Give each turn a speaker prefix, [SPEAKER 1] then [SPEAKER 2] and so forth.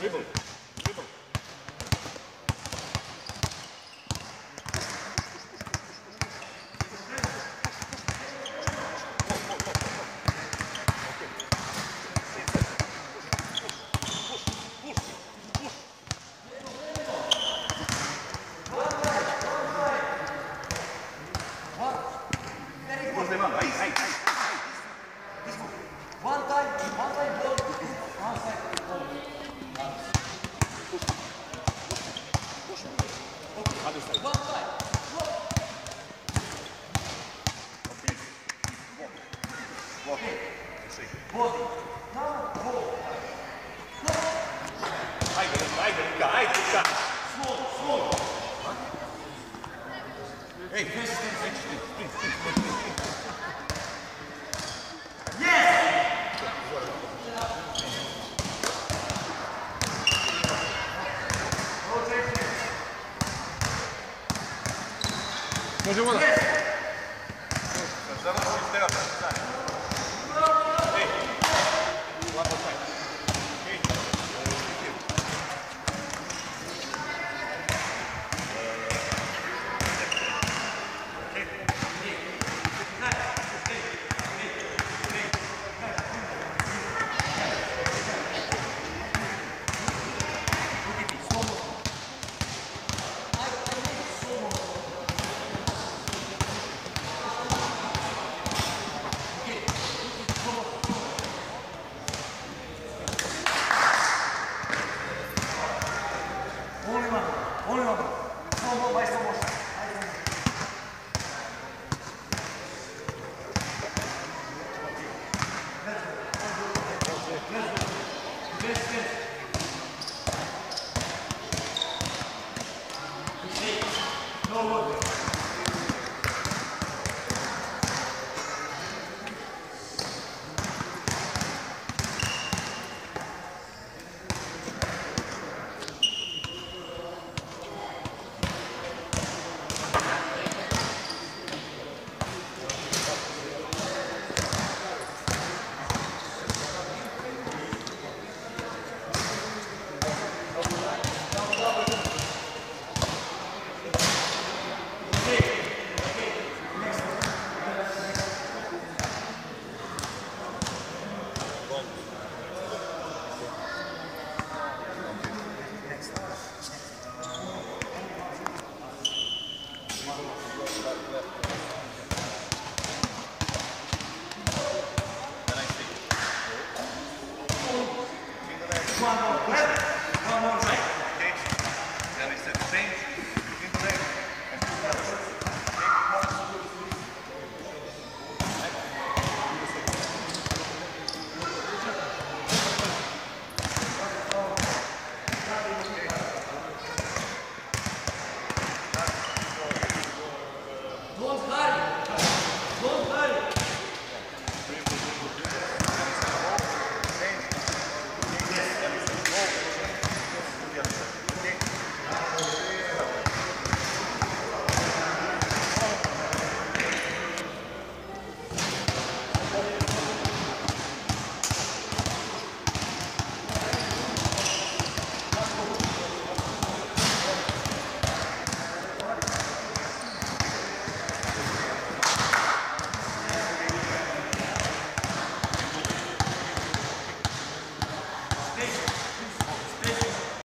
[SPEAKER 1] 1분. Sprint, sprint.
[SPEAKER 2] Možemo da.
[SPEAKER 1] Završi teraz, stani. yes, yes.